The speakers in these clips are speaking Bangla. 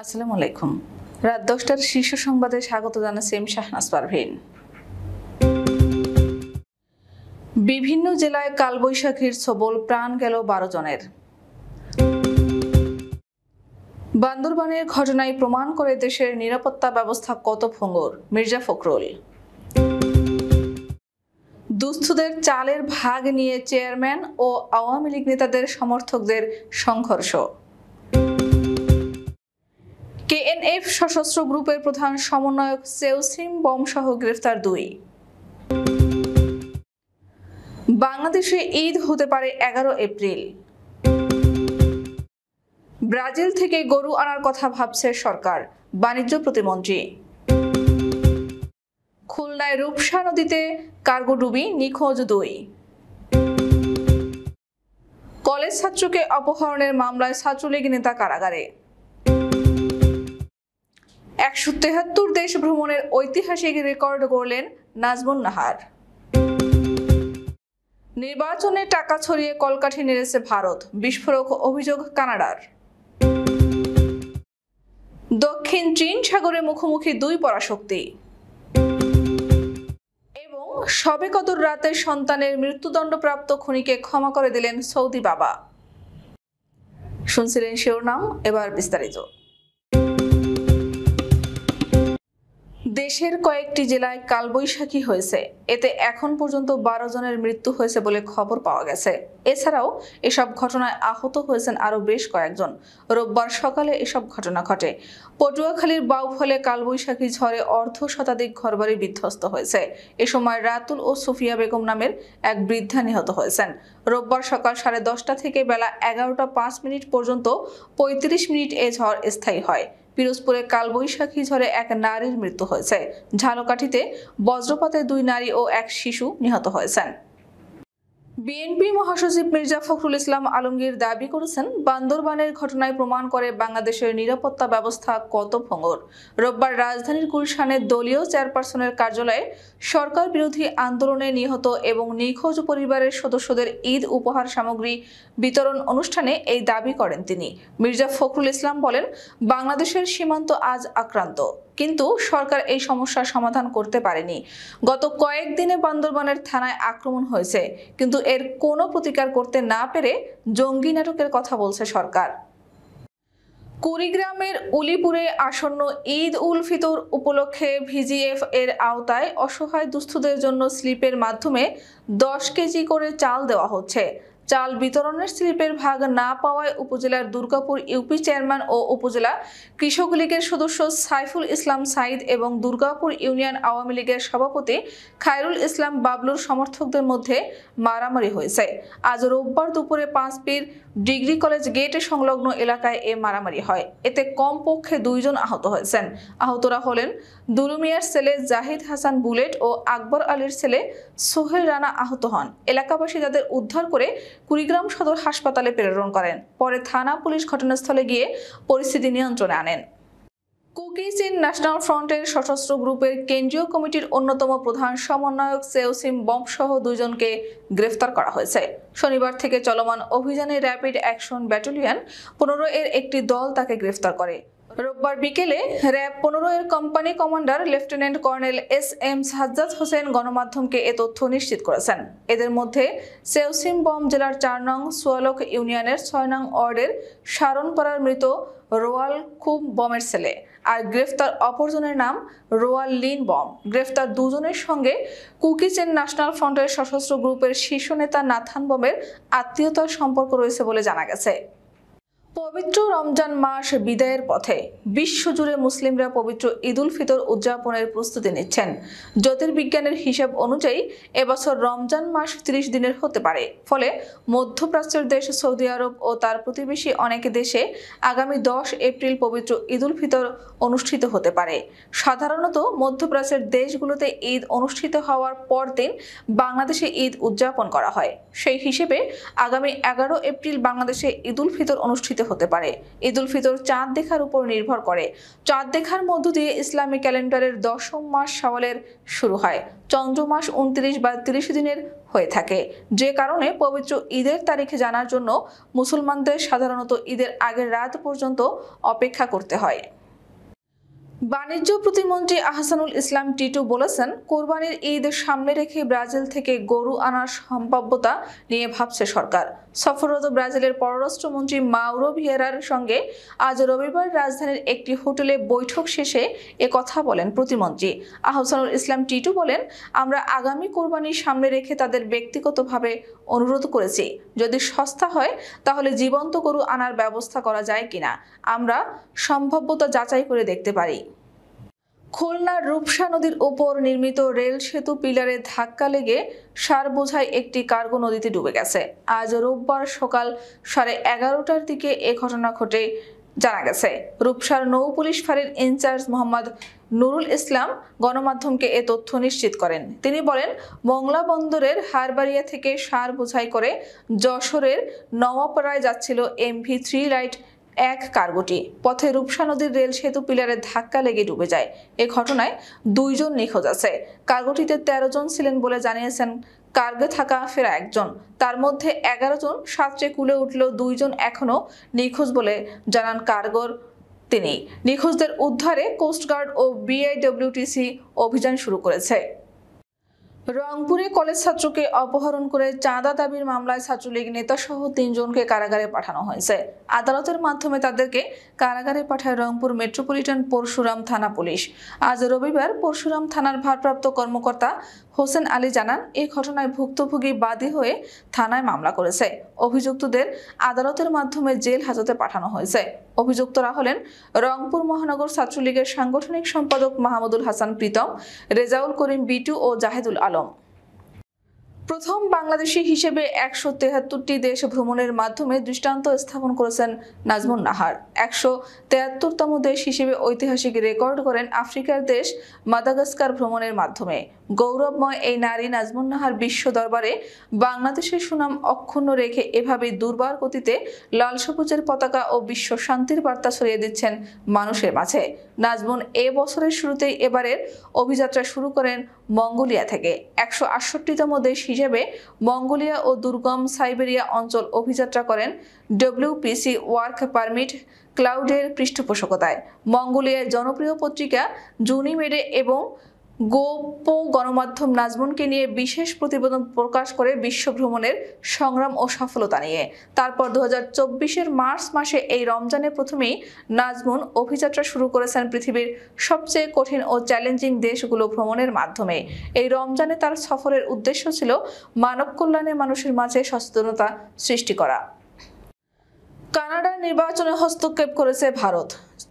আসসালামু আলাইকুম। রাত দশটার শীর্ষ সংবাদে স্বাগত জানাচ্ছি এম শাহনাজ পারভিন। বিভিন্ন জেলায় কালবৈশাখীর সবল প্রাণ গেল বারো জনের। বান্দরবানের ঘটনায় প্রমাণ করে দেশের নিরাপত্তা ব্যবস্থা কত ভঙ্গুর, মির্জা ফখরুল। দুস্থদের চালের ভাগ নিয়ে চেয়ারম্যান ও আওয়ামী লীগ নেতাদের সমর্থকদের সংঘর্ষ। কেএনএফ সশস্ত্র গ্রুপের প্রধান সমন্বয়ক সেউসিম বমসহ গ্রেফতার দুই। বাংলাদেশে ঈদ হতে পারে এগারো এপ্রিল। ব্রাজিল থেকে গরু আনার কথা ভাবছে সরকার, বাণিজ্য প্রতিমন্ত্রী। খুলনায় রূপসা নদীতে কার্গো ডুবি নিখোঁজ দুই। কলেজ ছাত্রকে অপহরণের মামলায় ছাত্রলীগ নেতা কারাগারে। একশো তেহাত্তর দেশ ভ্রমণের ঐতিহাসিক রেকর্ড গড়লেন নাজমুন নাহার। নির্বাচনে টাকা ছড়িয়ে কলকাঠি নেড়েছে ভারত, বিস্ফোরক অভিযোগ কানাডার। দক্ষিণ চীন সাগরে মুখোমুখি দুই পরাশক্তি। এবং সবে কদর রাতে সন্তানের মৃত্যুদণ্ডপ্রাপ্ত খুনিকে ক্ষমা করে দিলেন সৌদি বাবা। শুনছিলেন শিরোনাম, এবার বিস্তারিত। দেশের কয়েকটি জেলায় কালবৈশাখী হয়েছে। এতে এখন পর্যন্ত বারো জনের মৃত্যু হয়েছে বলে খবর পাওয়া গেছে। এছাড়াও এসব ঘটনায় আহত হয়েছেন আরও বেশ কয়েকজন। রোববার সকালে এসব ঘটনা ঘটে। পটুয়াখালীর বাউফলে কালবৈশাখী ঝড়ে অর্ধ শতাধিক ঘরবাড়ি বিধ্বস্ত হয়েছে। এ সময় রাতুল ও সুফিয়া বেগম নামের এক বৃদ্ধা নিহত হয়েছেন। রোববার সকাল সাড়ে দশটা থেকে বেলা এগারোটা পাঁচ মিনিট পর্যন্ত পঁয়ত্রিশ মিনিট এ ঝড় স্থায়ী হয়। পিরোজপুরে কালবৈশাখী ঝড়ে এক নারীর মৃত্যু হয়েছে। ঝালকাঠিতে বজ্রপাতে দুই নারী ও এক শিশু নিহত হয়েছেন। বিএনপি মহাসচিব মির্জা ফখরুল ইসলাম আলমগীর দাবি করেছেন, বান্দরবানের ঘটনায় প্রমাণ করে বাংলাদেশের নিরাপত্তা ব্যবস্থা কত ভঙ্গর। রোববার রাজধানীর গুলশানে দলীয় চেয়ারপারসনের কার্যালয়ে সরকার বিরোধী আন্দোলনে নিহত এবং নিখোঁজ পরিবারের সদস্যদের ঈদ উপহার সামগ্রী বিতরণ অনুষ্ঠানে এই দাবি করেন তিনি। মির্জা ফখরুল ইসলাম বলেন, বাংলাদেশের সীমান্ত আজ আক্রান্ত। কিন্তু সরকার এই সমস্যার সমাধান করতে পারেনি। গত কয়েকদিনে বান্দরবানের থানায় আক্রমণ হয়েছে, কিন্তু এর কোনো প্রতিকার করতে না পেরে জঙ্গি নাটকের কথা বলছে সরকার। কুড়িগ্রামের উলিপুরে আসন্ন ঈদ উল ফিতর উপলক্ষে ভিজিএফ এর আওতায় অসহায় দুস্থদের জন্য স্লিপের মাধ্যমে দশ কেজি করে চাল দেওয়া হচ্ছে। চাল বিতরণের স্লিপের ভাগ না পাওয়ায় উপজেলার দুর্গাপুর ইউপি চেয়ারম্যান ও উপজেলা কৃষক লীগের সদস্য সাইফুল ইসলাম সাইদ এবং দুর্গাপুর ইউনিয়ন আওয়ামী লীগের সভাপতি খায়রুল ইসলাম বাবলুর সমর্থকদের মধ্যে মারামারি হয়েছে। আজ রোববার দুপুরে পাঁচ পীর ডিগ্রি কলেজ গেট সংলগ্ন এলাকায় এ মারামারি হয়। এতে কমপক্ষে দুইজন আহত হয়েছেন। আহতরা হলেন দুলুমিয়ার ছেলে জাহিদ হাসান বুলেট ও আকবর আলীর ছেলে সোহেল রানা আহত হন। এলাকাবাসী তাদের উদ্ধার করে কুড়িগ্রাম সদর হাসপাতালে প্রেরণ করেন। পরে থানা পুলিশ ঘটনাস্থলে গিয়ে পরিস্থিতি নিয়ন্ত্রণে আনেন। কুকিজ ইন ন্যাশনাল ফ্রন্টের সশস্ত্র গ্রুপের কেন্দ্রীয় কমিটির অন্যতম প্রধান সমন্বয়ক সেওসিম বমসহ দুজনকে গ্রেফতার করা হয়েছে। শনিবার থেকে চলমান অভিযানে র্যাপিড অ্যাকশন ব্যাটালিয়ন পনেরো এর একটি দল তাকে গ্রেফতার করে। রোববার বিকেলে র্যাব পনেরো এর company commander lieutenant colonel S M Sajjad Hossain গণমাধ্যমকে এ তথ্য নিশ্চিত করেছেন। এদের মধ্যে সেওসিম বম জেলার চার নং সোয়ালক ইউনিয়নের ছয় নং ওয়ার্ডের সারণপাড়ার মৃত রোয়াল খুব বমের ছেলে আর গ্রেফতার অপরজনের নাম রোয়াল লিন বম। গ্রেফতার দুজনের সঙ্গে কুকিচেন ন্যাশনাল ফ্রন্টের সশস্ত্র গ্রুপের শীর্ষ নেতা নাথান বমের আত্মীয়তার সম্পর্ক রয়েছে বলে জানা গেছে। পবিত্র রমজান মাস বিদায়ের পথে বিশ্বজুড়ে মুসলিমরা পবিত্র ঈদুল ফিতর উদযাপনের প্রস্তুতি নিচ্ছেন। জ্যোতির্বিজ্ঞানের হিসাব অনুযায়ী এবছর রমজান মাস ত্রিশ দিনের হতে পারে। ফলে মধ্যপ্রাচ্যের দেশ সৌদি আরব ও তার প্রতিবেশী অনেক দেশে আগামী দশ এপ্রিল পবিত্র ঈদুল ফিতর অনুষ্ঠিত হতে পারে। সাধারণত মধ্যপ্রাচ্যের দেশগুলোতে ঈদ অনুষ্ঠিত হওয়ার পরদিন বাংলাদেশে ঈদ উদযাপন করা হয়। সেই হিসেবে আগামী এগারো এপ্রিল বাংলাদেশে ঈদুল ফিতর অনুষ্ঠিত হতে পারে। ঈদ উল ফিতর চাঁদ দেখার উপর নির্ভর করে। চাঁদ দেখার মধ্য দিয়ে ইসলামী ক্যালেন্ডারের দশম মাস সওয়ালের শুরু হয়। চন্দ্র মাস উনত্রিশ বা তিরিশ দিনের হয়ে থাকে। যে কারণে পবিত্র ঈদের তারিখে জানার জন্য মুসলমানদের সাধারণত ঈদের আগের রাত পর্যন্ত অপেক্ষা করতে হয়। বাণিজ্য প্রতিমন্ত্রী আহসানুল ইসলাম টিটু বলেছেন, কোরবানির ঈদ সামনে রেখে ব্রাজিল থেকে গরু আনার সম্ভাব্যতা নিয়ে ভাবছে সরকার। সফররত ব্রাজিলের পররাষ্ট্রমন্ত্রী মাউরো ভিয়েরার সঙ্গে আজ রবিবার রাজধানীর একটি হোটেলে বৈঠক শেষে কথা বলেন প্রতিমন্ত্রী। আহসানুল ইসলাম টিটু বলেন, আমরা আগামী কোরবানি সামনে রেখে তাদের ব্যক্তিগতভাবে অনুরোধ করেছি। যদি সস্তা হয়, তাহলে জীবন্ত গরু আনার ব্যবস্থা করা যায় কিনা? আমরা সম্ভাব্যতা যাচাই করে দেখতে পারি। খুলনার রূপসা নদীর ওপর নির্মিত রেল সেতু পিলারে ধাক্কা লেগে সার বোঝাই একটি কার্গো নদীতে ডুবে গেছে। আজ রোববার সকাল সাড়ে এগারোটার দিকে এ ঘটনা ঘটে জানা গেছে। রূপসার নৌ পুলিশ ফাঁড়ির ইনচার্জ মোহাম্মদ নুরুল ইসলাম গণমাধ্যমকে এ তথ্য নিশ্চিত করেন। তিনি বলেন, মংলা বন্দরের হারবাড়িয়া থেকে সার বোঝাই করে যশোরের নওয়াপাড়ায় যাচ্ছিল এমভি থ্রি লাইট এক কার্গোটি। পথে রূপসা নদীর রেল সেতু পিলারে ধাক্কা লেগে ডুবে যায়। এ ঘটনায় দুইজন নিখোঁজ আছে। কার্গোটিতে তেরো জন ছিলেন বলে জানিয়েছেন, কার্গে থাকা ফেরা একজন। তার মধ্যে এগারো জন সাঁতরে কুলে উঠলেও দুইজন এখনও নিখোঁজ বলে জানান কার্গোর তিনি। নিখোঁজদের উদ্ধারে কোস্টগার্ড ও বিআইডব্লিউটিসি অভিযান শুরু করেছে। রংপুরে কলেজ ছাত্রকে অপহরণ করে চাঁদা দাবির মামলায় ছাত্রলীগ নেতাসহ তিনজনকে কারাগারে পাঠানো হয়েছে। আদালতের মাধ্যমে তাদেরকে কারাগারে পাঠায় রংপুর মেট্রোপলিটন পরশুরাম থানা পুলিশ। আজ রবিবার পরশুরাম থানার ভারপ্রাপ্ত কর্মকর্তা হোসেন আলী জানান এই ঘটনায় ভুক্তভোগী বাদী হয়ে থানায় মামলা করেছে। অভিযুক্তদের আদালতের মাধ্যমে জেল হাজতে পাঠানো হয়েছে। অভিযুক্তরা হলেন রংপুর মহানগর ছাত্রলীগের সাংগঠনিক সম্পাদক মাহমুদুল হাসান প্রীতম, রেজাউল করিম বিটু ও জাহেদুল আলম। প্রথম বাংলাদেশি হিসেবে একশো তেহাত্তরটি দেশ ভ্রমণের মাধ্যমে দৃষ্টান্ত স্থাপন করেছেন নাজমুন নাহার। একশো তেহাত্তরতম দেশ হিসেবে ঐতিহাসিক রেকর্ড করেন আফ্রিকার দেশ মাদাগাস্কার ভ্রমণের মাধ্যমে। গৌরবময় এই নারী নাজমুন নাহার বিশ্ব দরবারে বাংলাদেশের সুনাম অক্ষুণ্ণ রেখে এভাবে দুর্বার গতিতে লাল সবুজের পতাকা ও বিশ্ব শান্তির বার্তা ছড়িয়ে দিচ্ছেন মানুষের মাঝে। নাজমুন এ বছরের শুরুতেই এবারের অভিযাত্রা শুরু করেন মঙ্গোলিয়া থেকে। একশো আটষট্টিতম দেশ হিসেবে মঙ্গোলিয়া ও দুর্গম সাইবেরিয়া অঞ্চল অভিযাত্রা করেন ডব্লিউপিসি ওয়ার্ক পারমিট ক্লাউডের পৃষ্ঠপোষকতায়। মঙ্গোলিয়ার জনপ্রিয় পত্রিকা জুনিমেডে এবং গোপো গণমাধ্যম নাজমুনকে নিয়ে বিশেষ প্রতিবেদন প্রকাশ করে বিশ্ব ভ্রমণের সংগ্রাম ও সফলতা নিয়ে। তারপর দু হাজার মার্চ মাসে এই রমজানের প্রথমেই নাজমুন অভিযাত্রা শুরু করেছেন পৃথিবীর সবচেয়ে কঠিন ও চ্যালেঞ্জিং দেশগুলো ভ্রমণের মাধ্যমে। এই রমজানে তার সফরের উদ্দেশ্য ছিল মানব কল্যাণে মানুষের মাঝে সচেতনতা সৃষ্টি করা। কানাডার নির্বাচনে হস্তক্ষেপ করেছে ভারত।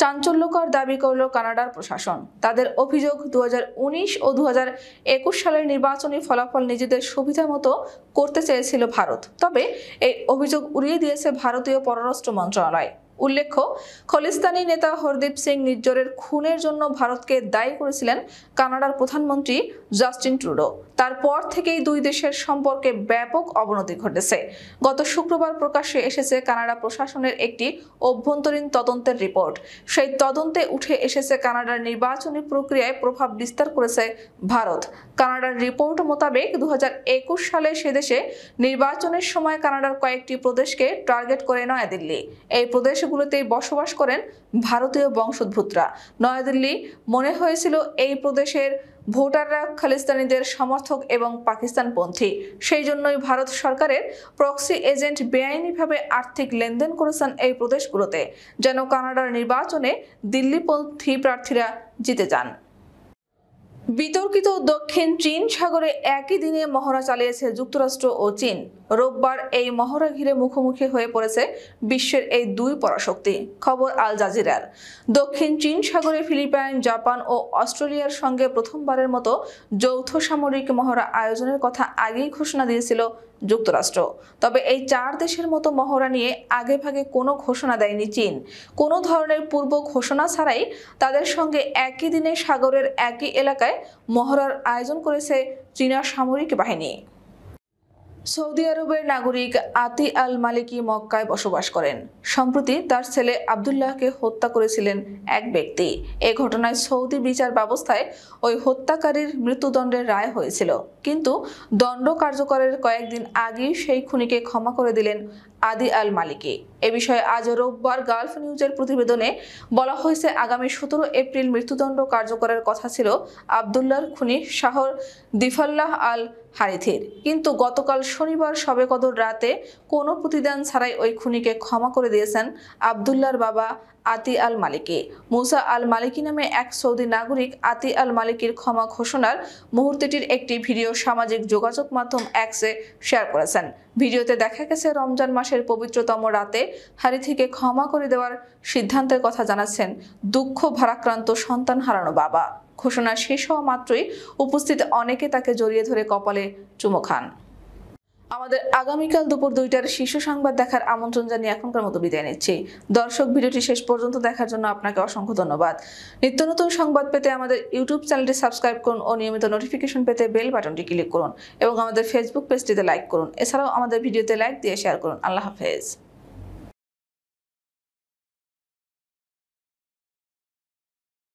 চাঞ্চল্যকর দাবি করল কানাডার প্রশাসন। তাদের অভিযোগ দু হাজার উনিশ ও দু হাজার একুশ সালের নির্বাচনী ফলাফল নিজেদের সুবিধা মতো করতে চেয়েছিল ভারত। তবে এই অভিযোগ উড়িয়ে দিয়েছে ভারতীয় পররাষ্ট্র মন্ত্রণালয়। উল্লেখ্য, খলিস্তানি নেতা হরদীপ সিং নিজ্জরের খুনের জন্য ভারতকে দায়ী করেছিলেন কানাডার প্রধানমন্ত্রী জাস্টিন ট্রুডো। তারপর থেকেই দুই দেশের সম্পর্কে ব্যাপক অবনতি ঘটেছে। গত শুক্রবার প্রকাশ্যে এসেছে কানাডা প্রশাসনের একটি অভ্যন্তরীণ তদন্তের রিপোর্ট। সেই তদন্তে উঠে এসেছে কানাডার নির্বাচনী প্রক্রিয়ায় প্রভাব বিস্তার করেছে ভারত। কানাডার রিপোর্ট মোতাবেক দু হাজার একুশ সালে সেদেশে নির্বাচনের সময় কানাডার কয়েকটি প্রদেশকে টার্গেট করে নয়াদিল্লি। এই প্রদেশগুলোতেই বসবাস করেন ভারতীয় বংশোদ্ভূতরা। নয়াদিল্লি, মনে হয়েছিল এই প্রদেশের ভোটাররা খালিস্তানিদের সমর্থক এবং পাকিস্তানপন্থী। সেই জন্যই ভারত সরকারের প্রক্সি এজেন্ট বেআইনিভাবে আর্থিক লেনদেন করেছেন এই প্রদেশগুলোতে, যেন কানাডার নির্বাচনে দিল্লিপন্থী প্রার্থীরা জিতে যান। বিতর্কিত দক্ষিণ চীন সাগরে একই দিনে মহড়া চালিয়েছে যুক্তরাষ্ট্র ও চীন। রোববার এই মহড়া ঘিরে মুখোমুখি হয়ে পড়েছে বিশ্বের এই দুই পরাশক্তি, খবর আল জাজিরার। দক্ষিণ চীন সাগরে ফিলিপাইন, জাপান ও অস্ট্রেলিয়ার সঙ্গে প্রথমবারের মতো যৌথ সামরিক মহড়া আয়োজনের কথা আগেই ঘোষণা দিয়েছিল যুক্তরাষ্ট্র। তবে এই চার দেশের মতো মহড়া নিয়ে আগে ভাগে কোনো ঘোষণা দেয়নি চীন। কোনো ধরনের পূর্ব ঘোষণা ছাড়াই তাদের সঙ্গে একই দিনে সাগরের একই এলাকায় মহড়ার আয়োজন করেছে চীনা সামরিক বাহিনী। সৌদি আরবের নাগরিক আতি আল মালিকি মক্কায় বসবাস করেন। সম্প্রতি তার ছেলে আবদুল্লাহকে হত্যা করেছিলেন এক ব্যক্তি। এ ঘটনায় সৌদি বিচার ব্যবস্থায় ওই হত্যাকারীর মৃত্যুদণ্ডের রায় হয়েছিল। কিন্তু দণ্ড কার্যকরের কয়েকদিন আগেই সেই খুনিকে ক্ষমা করে দিলেন আদি আল মালিকি। এ বিষয়ে আজ রোববার গালফ নিউজের প্রতিবেদনে বলা হয়েছে, আগামী সতেরো এপ্রিল মৃত্যুদণ্ড কার্যকরের কথা ছিল আবদুল্লাহর খুনি শাহর দিফাল্লাহ আল হারিথির। কিন্তু গতকাল শনিবার সবে কদর রাতে কোনো প্রতিদান ছাড়াই ওই খুনিকে ক্ষমা করে দিয়েছেন আবদুল্লাহর বাবা আতি আল মালিকি। মুসা আল মালিকি নামে এক সৌদি নাগরিক আতি আল মালিকির ক্ষমা ঘোষণার মুহূর্তটির একটি ভিডিও সামাজিক যোগাযোগ মাধ্যম অ্যাক্সে শেয়ার করেছেন। ভিডিওতে দেখা গেছে, রমজান মাসের পবিত্রতম রাতে হারিথিকে ক্ষমা করে দেওয়ার সিদ্ধান্তের কথা জানাচ্ছেন দুঃখ ভারাক্রান্ত সন্তান হারানো বাবা। ঘোষণা শেষ হওয়া মাত্রই উপস্থিত অনেকে তাকে জড়িয়ে ধরে কপালে চুমো খান। আমাদের আগামীকাল দুপুর দুইটার শীর্ষ সংবাদ দেখার আমন্ত্রণ জানিয়ে এখনকার মতো বিদায় নিচ্ছি। দর্শক, ভিডিওটি শেষ পর্যন্ত দেখার জন্য আপনাকে অসংখ্য ধন্যবাদ। নিত্য নতুন সংবাদ পেতে আমাদের ইউটিউব চ্যানেলটি সাবস্ক্রাইব করুন ও নিয়মিত নোটিফিকেশন পেতে বেল বাটনটি ক্লিক করুন এবং আমাদের ফেসবুক পেজটিতে লাইক করুন। এছাড়াও আমাদের ভিডিওতে লাইক দিয়ে শেয়ার করুন। আল্লাহ হাফেজ।